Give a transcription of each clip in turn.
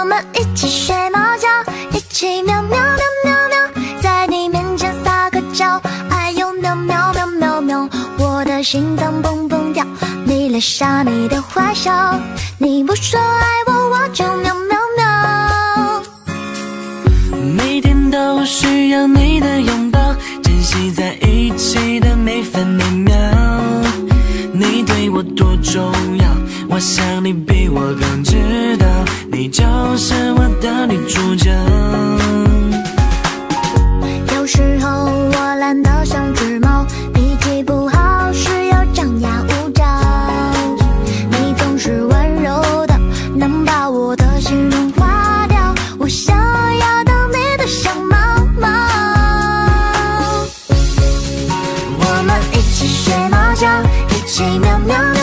我们一起睡猫觉，一起喵喵喵喵喵，在你面前撒个娇，哎呦喵喵喵喵喵，我的心脏蹦蹦跳，你留下你的坏笑，你不说爱我，我就喵喵喵。每天都需要你的拥抱，珍惜在一起的每分每秒。你对我多重要，我想你比我更知道，你就是我的女主角。有时候我懒得像只猫，脾气不好时又张牙舞爪。你总是温柔的，能把我的心融化掉。我想要当你的小猫猫。我们一起学猫叫，一起喵喵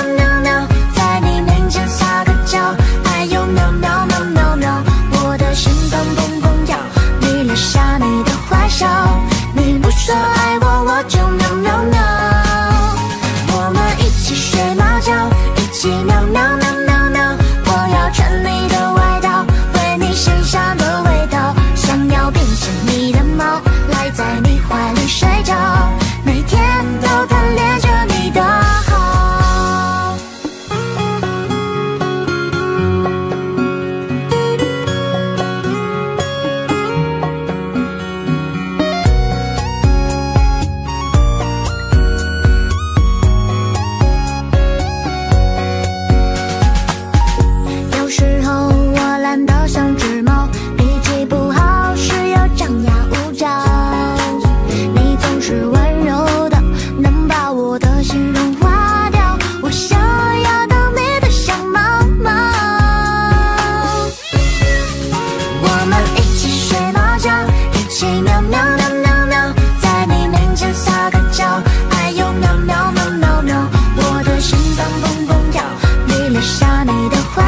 说爱我。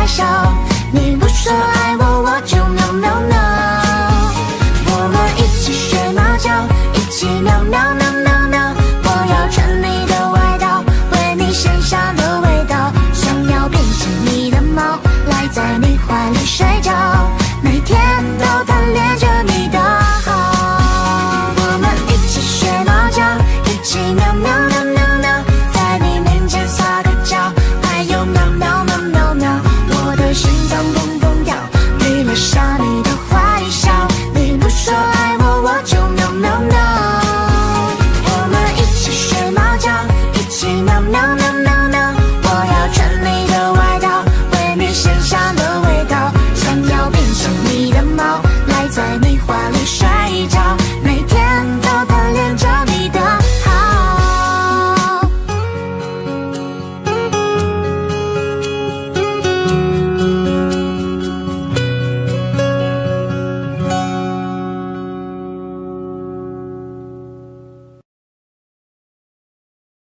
笑。